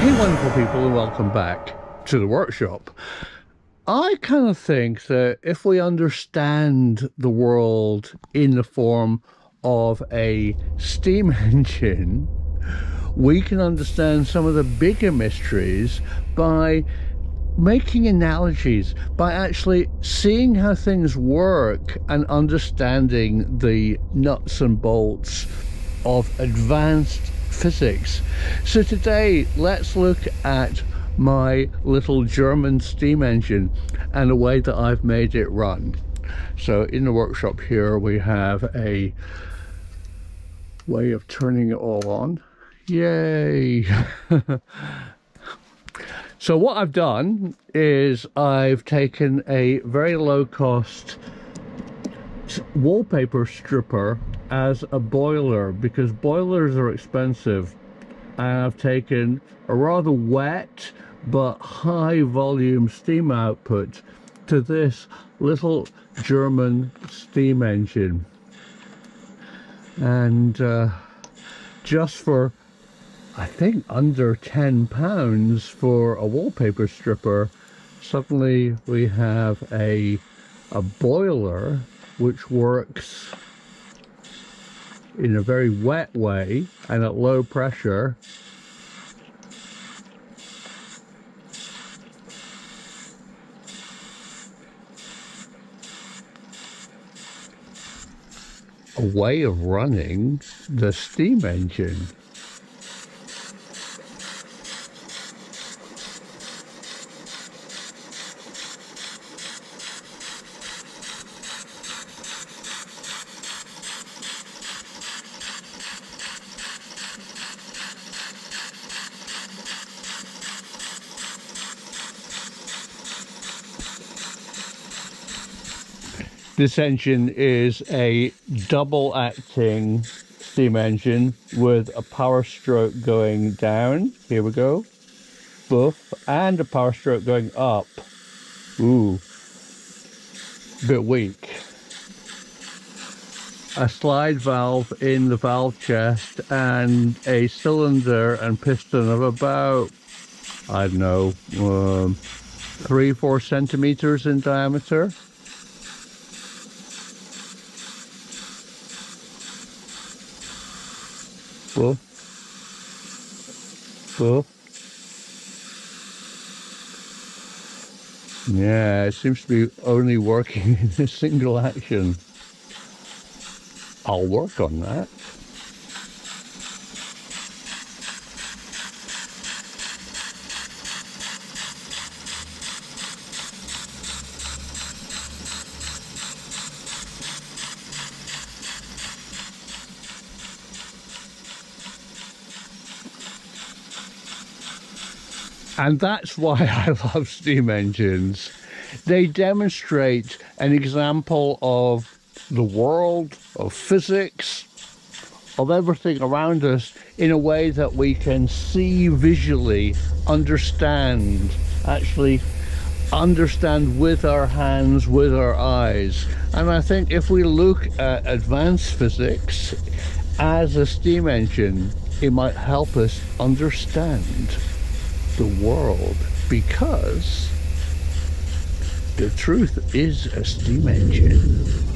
Hey, wonderful people, and welcome back to the workshop. I kind of think that if we understand the world in the form of a steam engine, we can understand some of the bigger mysteries by making analogies, by actually seeing how things work and understanding the nuts and bolts of advanced physics. So today, let's look at my little German steam engine and the way that I've made it run. So in the workshop here, we have a way of turning it all on. Yay! so what I've done is I've taken a very low cost wallpaper stripper as a boiler because boilers are expensive and I've taken a rather wet but high volume steam output to this little German steam engine. And uh, just for I think under 10 pounds for a wallpaper stripper suddenly we have a a boiler which works in a very wet way and at low pressure. A way of running the steam engine This engine is a double acting steam engine with a power stroke going down. Here we go. Boof. And a power stroke going up. Ooh. Bit weak. A slide valve in the valve chest and a cylinder and piston of about, I don't know, um, three, four centimeters in diameter. Whoa. Whoa. Yeah, it seems to be only working in a single action. I'll work on that. And that's why I love steam engines. They demonstrate an example of the world, of physics, of everything around us in a way that we can see visually, understand, actually understand with our hands, with our eyes. And I think if we look at advanced physics as a steam engine, it might help us understand the world because the truth is a steam engine.